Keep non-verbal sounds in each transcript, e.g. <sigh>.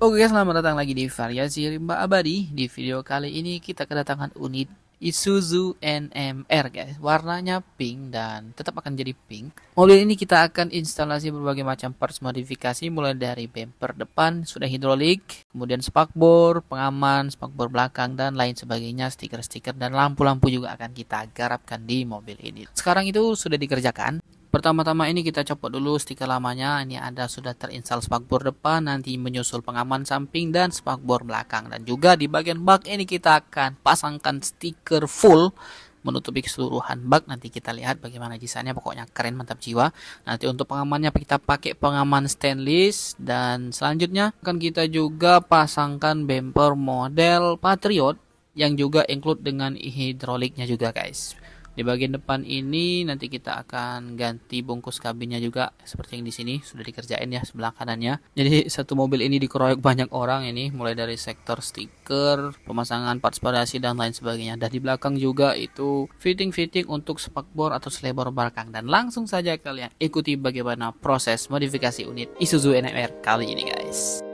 Oke, selamat datang lagi di Variasi Rimba Abadi. Di video kali ini kita kedatangan unit Isuzu NMR guys. Warnanya pink dan tetap akan jadi pink. Mobil ini kita akan instalasi berbagai macam parts modifikasi mulai dari bumper depan sudah hidrolik, kemudian spakbor, pengaman, spakbor belakang dan lain sebagainya, stiker-stiker dan lampu-lampu juga akan kita garapkan di mobil ini. Sekarang itu sudah dikerjakan. Pertama-tama ini kita copot dulu stiker lamanya. Ini ada sudah terinstall spakbor depan, nanti menyusul pengaman samping dan spakbor belakang. Dan juga di bagian bak ini kita akan pasangkan stiker full menutupi keseluruhan bak. Nanti kita lihat bagaimana desainnya. Pokoknya keren mantap jiwa. Nanti untuk pengamannya kita pakai pengaman stainless dan selanjutnya akan kita juga pasangkan bumper model Patriot yang juga include dengan hidroliknya juga guys. Di bagian depan ini nanti kita akan ganti bungkus kabinnya juga seperti yang di sini sudah dikerjain ya sebelah kanannya. Jadi satu mobil ini dikeroyok banyak orang ini mulai dari sektor stiker, pemasangan parts variasi dan lain sebagainya. Dan di belakang juga itu fitting-fitting untuk spakbor atau selebor belakang dan langsung saja kalian ikuti bagaimana proses modifikasi unit Isuzu NMR kali ini guys.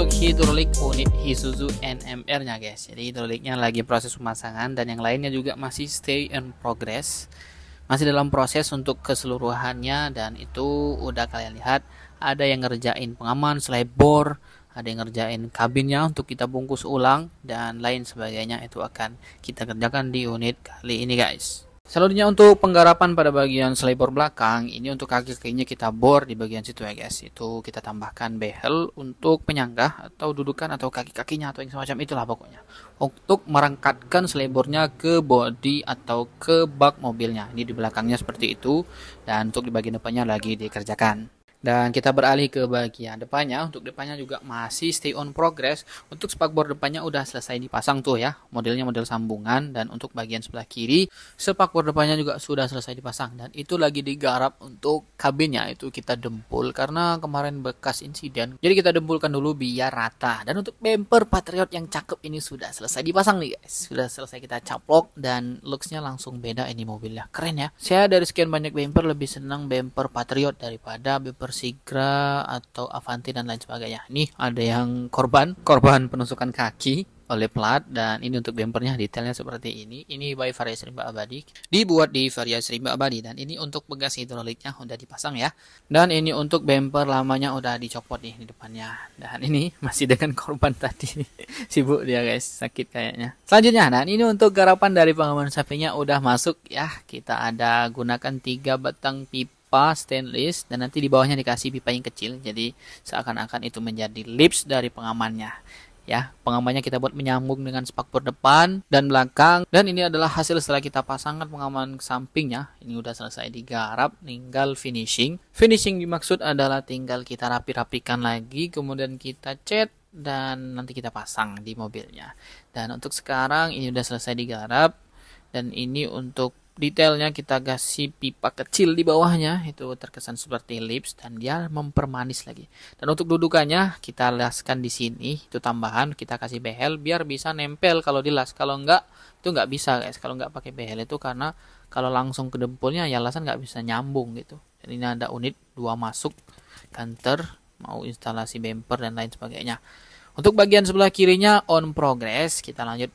Untuk hidrolik unit Isuzu NMR-nya guys. Jadi hidroliknya lagi proses pemasangan dan yang lainnya juga masih stay in progress. Masih dalam proses untuk keseluruhannya dan itu udah kalian lihat ada yang ngerjain pengaman, selebor, ada yang ngerjain kabinnya untuk kita bungkus ulang dan lain sebagainya itu akan kita kerjakan di unit kali ini guys. Selanjutnya untuk penggarapan pada bagian selebor belakang, ini untuk kaki-kakinya kita bor di bagian situ ya guys. Itu kita tambahkan behel untuk penyangga atau dudukan atau kaki-kakinya atau yang semacam itulah pokoknya. Untuk merangkatkan selebornya ke bodi atau ke bak mobilnya. Ini di belakangnya seperti itu dan untuk di bagian depannya lagi dikerjakan. Dan kita beralih ke bagian depannya. Untuk depannya juga masih stay on progress. Untuk spakbor depannya udah selesai dipasang tuh ya. Modelnya model sambungan. Dan untuk bagian sebelah kiri, spakbor depannya juga sudah selesai dipasang. Dan itu lagi digarap untuk kabinnya. Itu kita dempul karena kemarin bekas insiden. Jadi kita dempulkan dulu biar rata. Dan untuk bumper Patriot yang cakep ini sudah selesai dipasang nih guys. Sudah selesai kita caplok dan looksnya langsung beda ini mobilnya. Keren ya. Saya dari sekian banyak bumper lebih senang bumper Patriot daripada bumper Sigra atau Avanti dan lain sebagainya. Ini ada yang korban, korban penusukan kaki oleh plat dan ini untuk bumpernya detailnya seperti ini. Ini by Variasi Rimba Abadi. Dibuat di Variasi Rimba Abadi dan ini untuk begas hidroliknya udah dipasang ya. Dan ini untuk bumper lamanya udah dicopot nih di depannya. Dan ini <laughs> masih dengan korban tadi. <laughs> Sibuk dia guys, sakit kayaknya. Selanjutnya dan ini untuk garapan dari pengaman sapinya udah masuk ya. Kita ada gunakan tiga batang pipa pipa stainless dan nanti di bawahnya dikasih pipa yang kecil. Jadi seakan-akan itu menjadi lips dari pengamannya. Ya pengamannya kita buat menyambung dengan spakbor depan dan belakang. Dan ini adalah hasil setelah kita pasangkan pengaman sampingnya. Ini udah selesai digarap tinggal finishing. Finishing dimaksud adalah tinggal kita rapi-rapikan lagi kemudian kita cat dan nanti kita pasang di mobilnya. Dan untuk sekarang ini udah selesai digarap. Dan ini untuk detailnya kita kasih pipa kecil di bawahnya. Itu terkesan seperti lips dan dia mempermanis lagi. Dan untuk dudukannya kita laskan di sini. Itu tambahan kita kasih behel biar bisa nempel kalau dilas kalau enggak itu enggak bisa guys. Kalau enggak pakai behel itu karena kalau langsung ke dempulnya ya lasan enggak bisa nyambung gitu. Dan ini ada unit dua masuk kantor mau instalasi bumper dan lain sebagainya. Untuk bagian sebelah kirinya on progress. Kita lanjut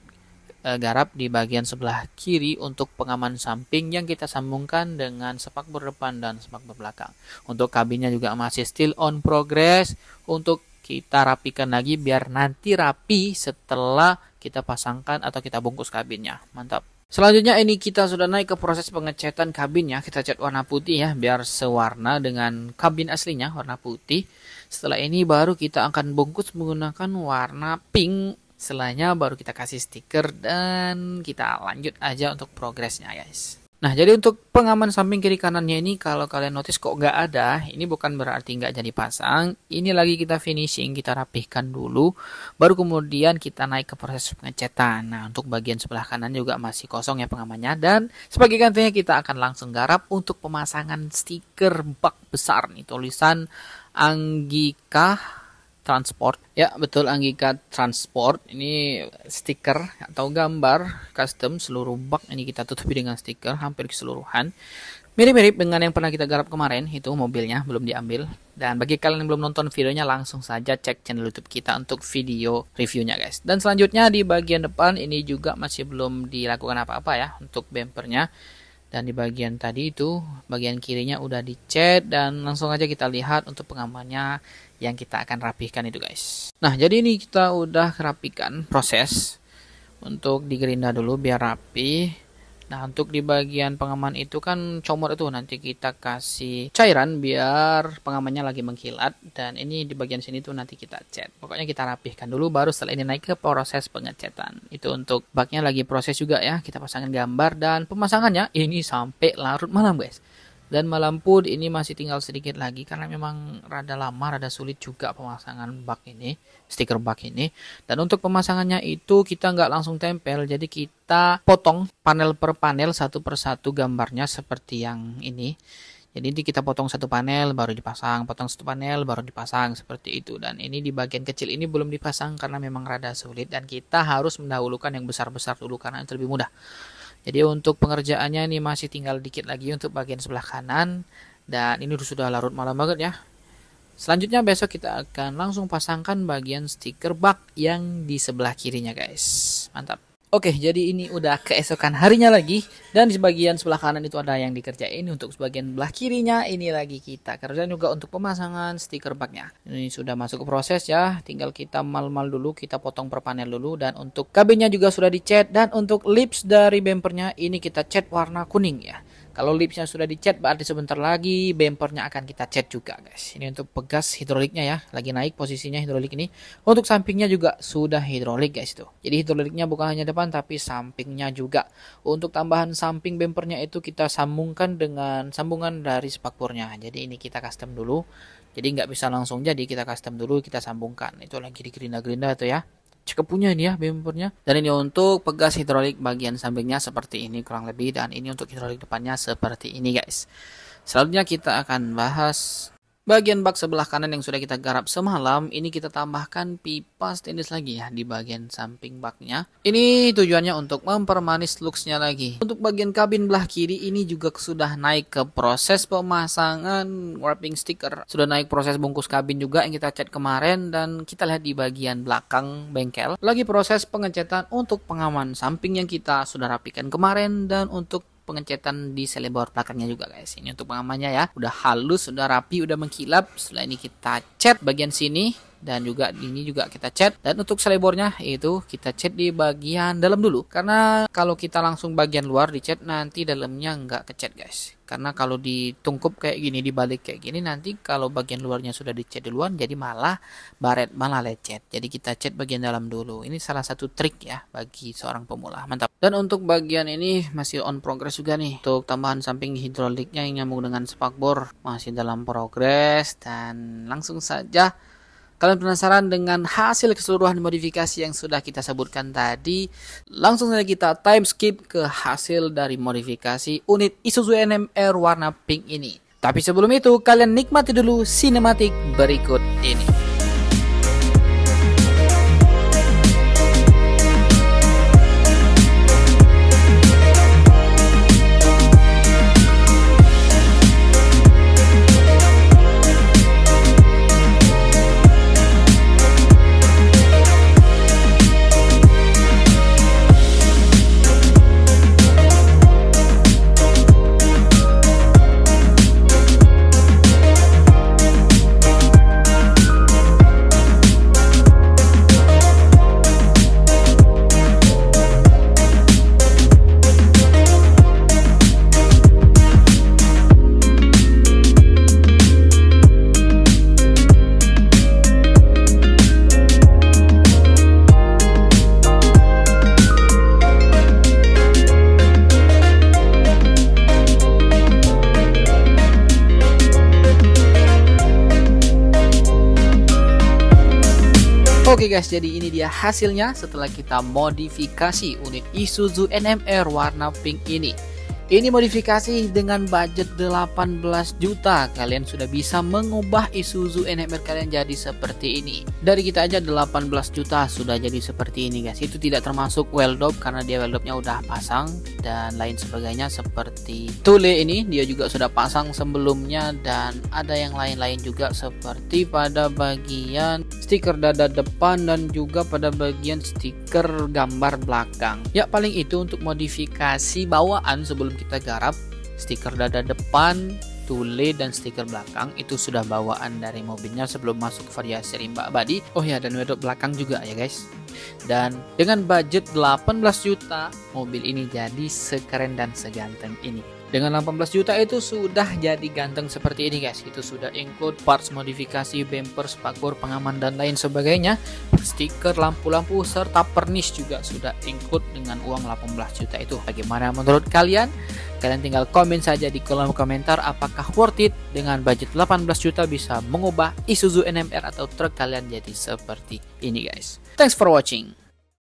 garap di bagian sebelah kiri untuk pengaman samping yang kita sambungkan dengan spakbor depan dan spakbor belakang. Untuk kabinnya juga masih still on progress untuk kita rapikan lagi biar nanti rapi setelah kita pasangkan atau kita bungkus kabinnya. Mantap. Selanjutnya ini kita sudah naik ke proses pengecatan kabinnya. Kita cat warna putih ya biar sewarna dengan kabin aslinya warna putih. Setelah ini baru kita akan bungkus menggunakan warna pink Setelahnya baru kita kasih stiker dan kita lanjut aja untuk progresnya guys. Nah jadi untuk pengaman samping kiri kanannya ini kalau kalian notice kok nggak ada, ini bukan berarti nggak jadi pasang. Ini lagi kita finishing, kita rapihkan dulu, baru kemudian kita naik ke proses pengecetan. Nah untuk bagian sebelah kanan juga masih kosong ya pengamannya dan sebagai gantinya kita akan langsung garap untuk pemasangan stiker bak besar nih tulisan Anggika Transport. Ya, betul Anggika Transport. Ini stiker atau gambar custom seluruh bak ini kita tutupi dengan stiker hampir keseluruhan. Mirip-mirip dengan yang pernah kita garap kemarin, itu mobilnya belum diambil. Dan bagi kalian yang belum nonton videonya, langsung saja cek channel YouTube kita untuk video reviewnya guys. Dan selanjutnya di bagian depan ini juga masih belum dilakukan apa-apa ya untuk bumpernya. Dan di bagian tadi itu, bagian kirinya udah dicat dan langsung aja kita lihat untuk pengamannya yang kita akan rapihkan itu guys. Nah, jadi ini kita udah rapikan proses untuk digerinda dulu biar rapi Nah, untuk di bagian pengaman itu kan comot itu nanti kita kasih cairan biar pengamannya lagi mengkilat dan ini di bagian sini tuh nanti kita cat. Pokoknya kita rapihkan dulu baru setelah ini naik ke proses pengecatan. Itu untuk baknya lagi proses juga ya. Kita pasangkan gambar dan pemasangannya ini sampai larut malam, guys dan malam pun ini masih tinggal sedikit lagi karena memang rada lama rada sulit juga pemasangan bak ini stiker bak ini. Dan untuk pemasangannya itu kita nggak langsung tempel jadi kita potong panel per panel satu persatu gambarnya seperti yang ini. Jadi ini kita potong satu panel baru dipasang potong satu panel baru dipasang seperti itu. Dan ini di bagian kecil ini belum dipasang karena memang rada sulit. Dan kita harus mendahulukan yang besar-besar dulu karena itu lebih mudah jadi untuk pengerjaannya ini masih tinggal dikit lagi untuk bagian sebelah kanan dan ini sudah larut malam banget ya. Selanjutnya besok kita akan langsung pasangkan bagian stiker bak yang di sebelah kirinya guys. Mantap. Oke, jadi ini udah keesokan harinya lagi. Dan di bagian sebelah kanan itu ada yang dikerjain. Untuk sebagian sebelah kirinya ini lagi kita kerjain juga untuk pemasangan stiker baknya. Ini sudah masuk ke proses ya, tinggal kita mal-mal dulu, kita potong per panel dulu. Dan untuk kabinnya juga sudah dicat. Dan untuk lips dari bumpernya ini kita cat warna kuning ya. Kalau lipsnya sudah dicat berarti sebentar lagi bumpernya akan kita cat juga guys. Ini untuk pegas hidroliknya ya. Lagi naik posisinya hidrolik ini. Untuk sampingnya juga sudah hidrolik guys tuh. Jadi hidroliknya bukan hanya depan tapi sampingnya juga. Untuk tambahan samping bumpernya itu kita sambungkan dengan sambungan dari spakbornya. Jadi ini kita custom dulu. Jadi nggak bisa langsung jadi kita custom dulu kita sambungkan. Itu lagi di gerinda-gerinda itu ya cukup punya ini ya bumpernya dan ini untuk pegas hidrolik bagian sampingnya seperti ini kurang lebih. Dan ini untuk hidrolik depannya seperti ini guys. Selanjutnya kita akan bahas Bagian bak sebelah kanan yang sudah kita garap semalam, ini kita tambahkan pipa stainless lagi ya di bagian samping baknya. Ini tujuannya untuk mempermanis looksnya lagi. Untuk bagian kabin belah kiri ini juga sudah naik ke proses pemasangan wrapping sticker. Sudah naik proses bungkus kabin juga yang kita cat kemarin dan kita lihat di bagian belakang bengkel. Lagi proses pengecetan untuk pengaman samping yang kita sudah rapikan kemarin dan untuk pengecetan di selebor belakangnya juga guys. Ini untuk pengamannya ya. Udah halus udah rapi udah mengkilap. Setelah ini kita cat bagian sini dan juga ini juga kita cat dan untuk selebornya itu kita cat di bagian dalam dulu. Karena kalau kita langsung bagian luar dicat nanti dalamnya nggak kecat guys. Karena kalau ditungkup kayak gini dibalik kayak gini nanti kalau bagian luarnya sudah dicat duluan jadi malah baret malah lecet. Jadi kita cat bagian dalam dulu. Ini salah satu trik ya bagi seorang pemula. Mantap. Dan untuk bagian ini masih on progress juga nih. Untuk tambahan samping hidroliknya yang nyambung dengan spakbor masih dalam progress. Dan langsung saja Kalian penasaran dengan hasil keseluruhan modifikasi yang sudah kita sebutkan tadi? Langsung saja kita time skip ke hasil dari modifikasi unit Isuzu NMR warna pink ini. Tapi sebelum itu, kalian nikmati dulu sinematik berikut ini. Oke guys, jadi ini dia hasilnya setelah kita modifikasi unit Isuzu NMR warna pink ini. Ini modifikasi dengan budget 18 juta. Kalian sudah bisa mengubah Isuzu NMR kalian jadi seperti ini. Dari kita aja 18 juta sudah jadi seperti ini guys. Itu tidak termasuk well dop karena dia well dopnya udah pasang dan lain sebagainya seperti Tule ini dia juga sudah pasang sebelumnya dan ada yang lain-lain juga seperti pada bagian stiker dada depan dan juga pada bagian stiker gambar belakang. Ya paling itu untuk modifikasi bawaan sebelum kita garap. Stiker dada depan tule dan stiker belakang itu sudah bawaan dari mobilnya sebelum masuk variasi rimba abadi. Oh ya dan wedok belakang juga ya guys. Dan dengan budget 18 juta mobil ini jadi sekeren dan seganteng ini dengan 18 juta itu sudah jadi ganteng seperti ini guys. Itu sudah include parts modifikasi, bumper, spakbor, pengaman dan lain sebagainya. Stiker, lampu-lampu serta pernis juga sudah include dengan uang 18 juta itu. Bagaimana menurut kalian? Kalian tinggal komen saja di kolom komentar apakah worth it dengan budget 18 juta bisa mengubah Isuzu NMR atau truk kalian jadi seperti ini guys. Thanks for watching.